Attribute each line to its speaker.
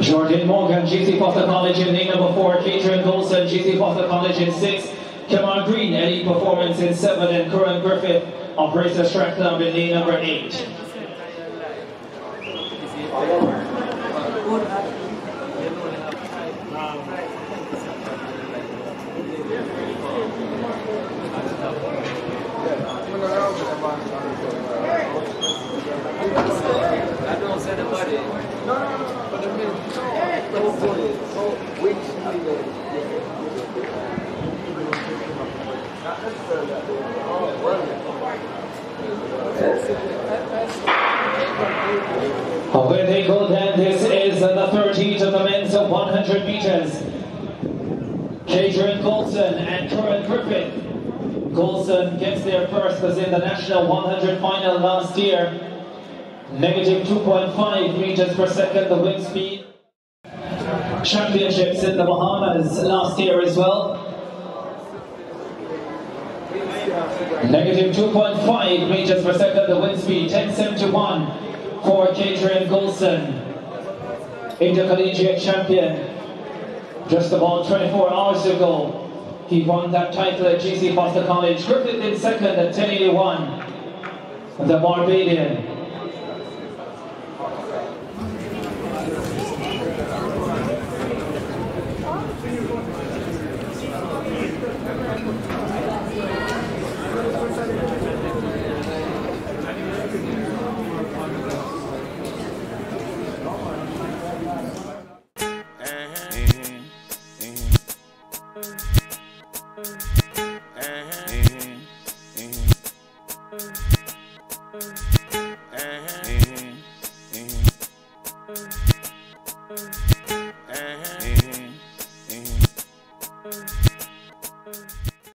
Speaker 1: Jhordane Morgan, GC Foster College in lane number four, Kadrian Goldson, GC Foster College in six, Kemar Green, Elite Performance in seven, and Kuron Griffith of Racer Club in lane number eight. With equal then, this is the third heat of the men's 100 meters. Kadrian Goldson and Kuron Griffith. Goldson gets there first as in the national 100 final last year. Negative 2.5 meters per second, the wind speed. Championships in the Bahamas last year as well. Negative 2.5 meters per second, the wind speed, 1071 for Kadrian Goldson, intercollegiate champion. Just about 24 hours ago, he won that title at GC Foster College. Griffith in second at 1081, the Barbadian.
Speaker 2: Mm-hmm.